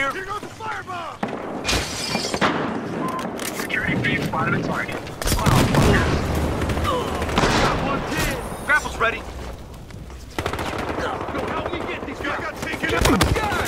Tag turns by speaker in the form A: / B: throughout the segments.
A: here!
B: Here goes the firebomb!
C: Security beam spotted a target.
A: Grapple's ready.
B: Go help me get these guys. I got taken out.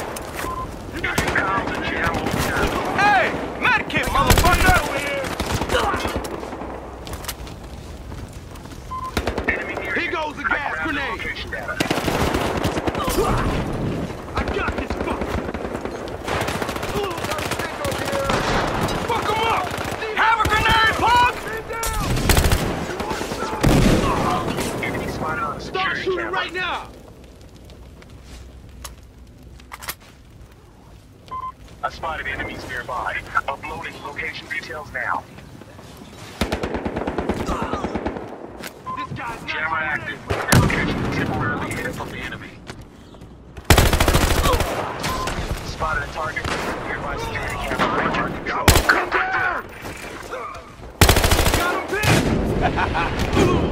C: I spotted enemies nearby. Uploading location details now.
B: This guy's
C: Camera active. Location temporarily hidden from the enemy. Spotted a target. Nearby security camera. Target
B: Got him pinned!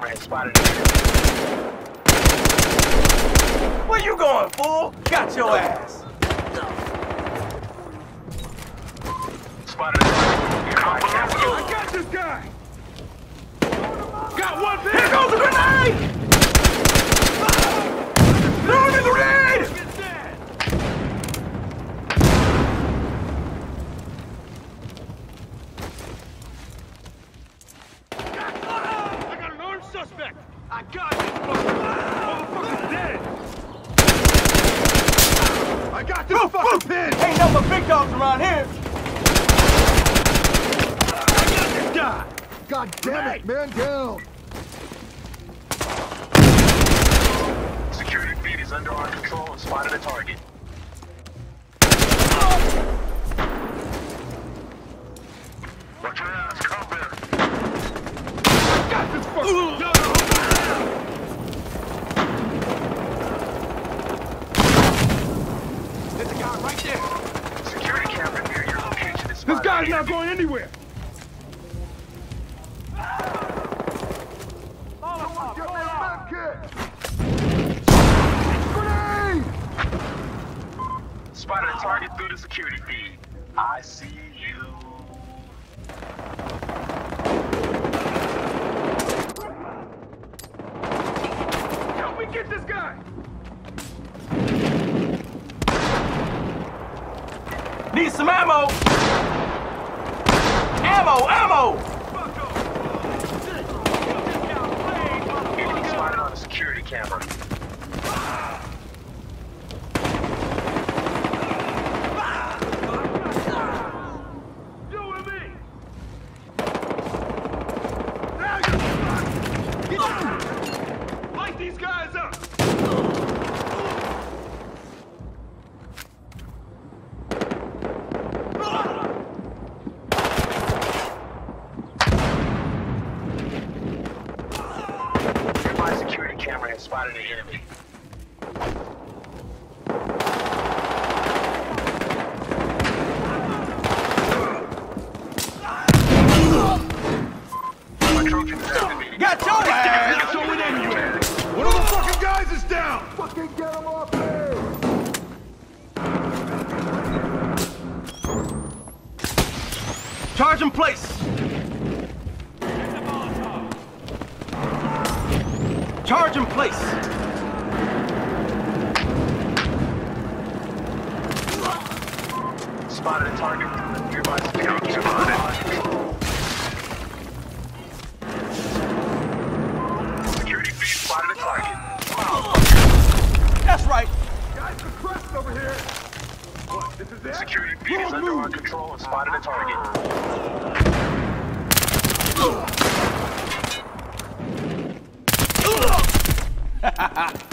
C: Camera
B: has spotted an.
A: Where you going, fool? Got your ass.
B: Spotted target.
D: I got this guy! Got one
A: Here goes the grenade! Ah! Throw the grenade!
D: I got an armed suspect! I got this fucker! Motherfucker's dead! I got this fucking pin!
A: Ain't nothing but big dogs around here.
D: I got this guy!
E: It, man down!
B: Security feed is under our control and spotted a target. Watch your ass, come there.
D: Got this fucker! No, no,
A: There's a guy right there.
B: Security camera near your location is
D: This guy's not going anywhere!
B: Through the security feed. I see you.
D: Help me get this guy!
A: Need some ammo. Ammo, ammo.
B: Enemy spotted on a security camera.
D: You and me! Now you're Get down! Light these guys up!
B: Nearby security camera has spotted an enemy.
A: Charge in place.
B: Spotted a target nearby security. Security feed spotted a target.
A: That's right.
D: Guys suppressed over here! What, this is it?
B: Security feed is under our control and spotted a target.
E: I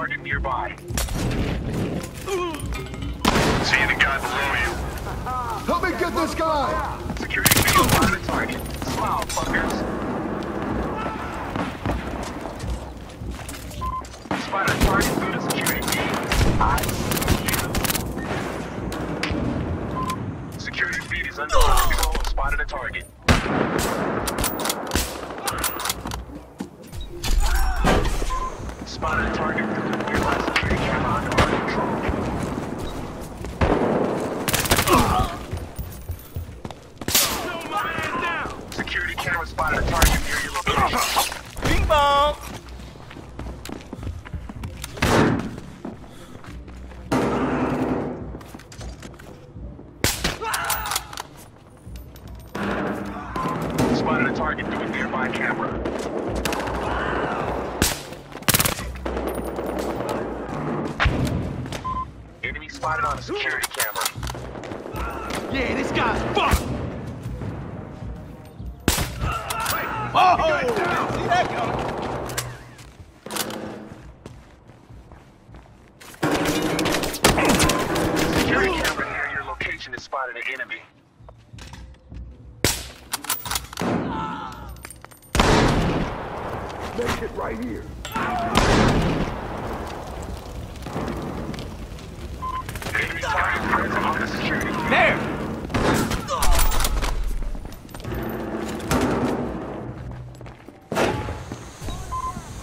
B: target nearby. Seeing the guy below you.
E: Help me get this guy!
B: Security feed spotted a target. Smile, fuckers. Spotted a target through the security feed. I see you. Security feed is under control and spotted a target.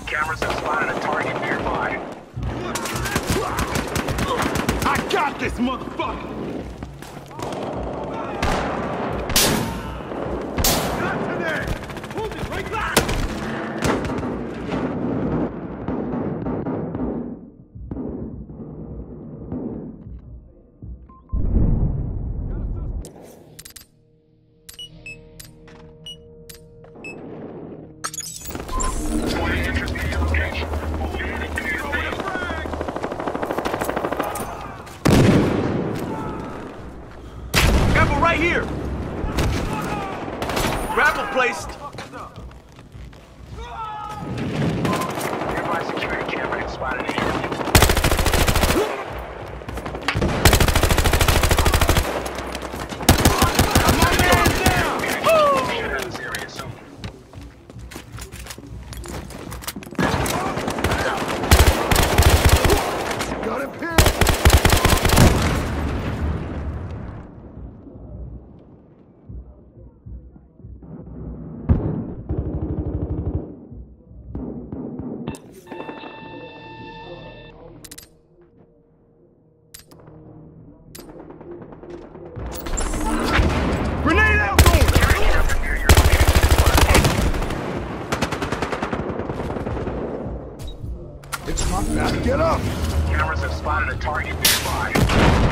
B: Cameras have spotted a target nearby.
D: I got this, motherfucker!
E: Now get up!
B: Cameras have spotted a target nearby.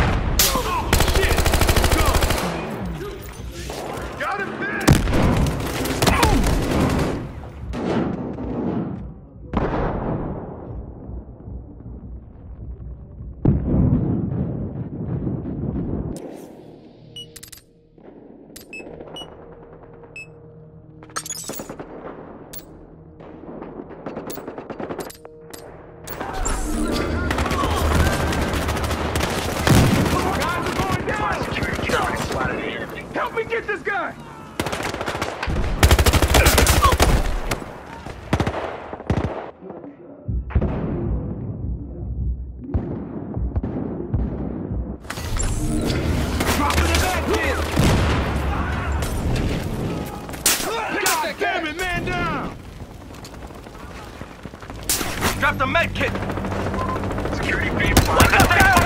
A: Drop the med kit!
B: Security beam!